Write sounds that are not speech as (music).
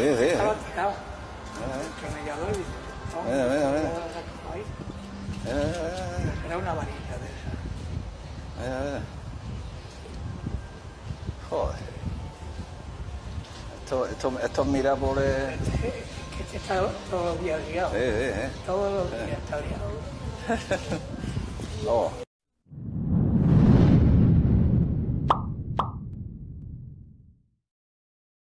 Sí, sí. Estaba, estaba. Mira, mira, mira. Era una varita de esa. Mira, mira. Joder. Esto, esto, estos mirápoles. Este está todos los días liado. Sí, sí, ¿eh? Todos los días está liado. (laughs) oh.